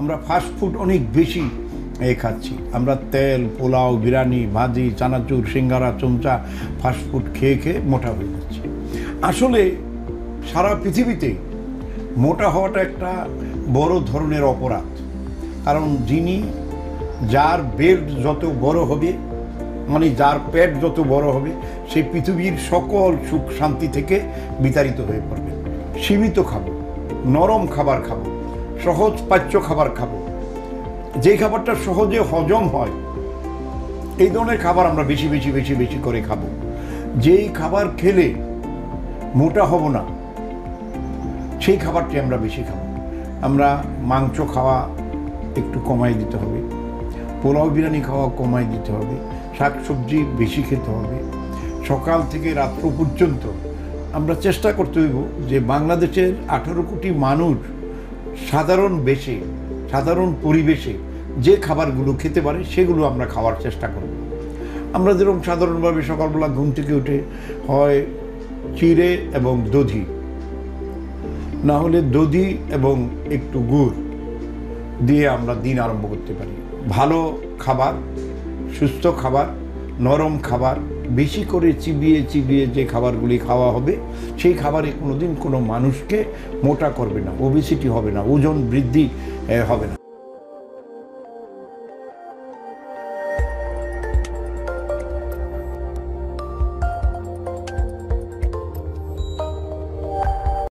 আমরা fast food অনেক বেশি এ খাচ্ছি। আমরা তেল, পোলাও, বিরিয়ানি, ভাজি, চানাচুর, সিঙ্গারা, চমচা ফাস্ট ফুড খেয়ে খেয়ে মোটা হয়ে যাচ্ছে। আসলে সারা পৃথিবীতে মোটা হওয়াটা একটা বড় ধরনের অপরাধ। কারণ যিনি যার বেল্ট যত বড় হবে মানে যার পেট যত বড় হবে, সে পৃথিবীর সকল সুখ শান্তি থেকে বিতাড়িত হয়ে পড়বে। সীমিত খাব, নরম খাবার খাব। সহজ পাচ্য খাবার খাব। যেই খাবারটা সহজে হজম হয়, এই ধরনের খাবার আমরা বেশি বেশি বেশি বেশি করে খাব। যেই খাবার খেলে মোটা হব না, সেই খাবারটি আমরা বেশি খাব। আমরা মাংস খাওয়া একটু কমাই দিতে হবে, পোলাও বিরিয়ানি খাওয়া কমাই দিতে হবে, শাকসবজি বেশি খেতে হবে। সকাল থেকে রাত্র পর্যন্ত আমরা চেষ্টা করতে হইব যে বাংলাদেশের আঠারো কোটি মানুষ সাধারণ বেশে, সাধারণ পরিবেশে যে খাবারগুলো খেতে পারে সেগুলো আমরা খাওয়ার চেষ্টা করব। আমরা যেরকম সাধারণভাবে সকালবেলা ঘুম থেকে উঠে হয় চিড়ে এবং দধি। না হলে দধি এবং একটু গুড় দিয়ে আমরা দিন আরম্ভ করতে পারি। ভালো খাবার, সুস্থ খাবার, নরম খাবার বেশি করে চিবিয়ে চিবিয়ে যে খাবারগুলি খাওয়া হবে, সেই খাবারে কোনোদিন কোনো মানুষকে মোটা করবে না ওবিসিটি হবে না, ওজন বৃদ্ধি হবে না।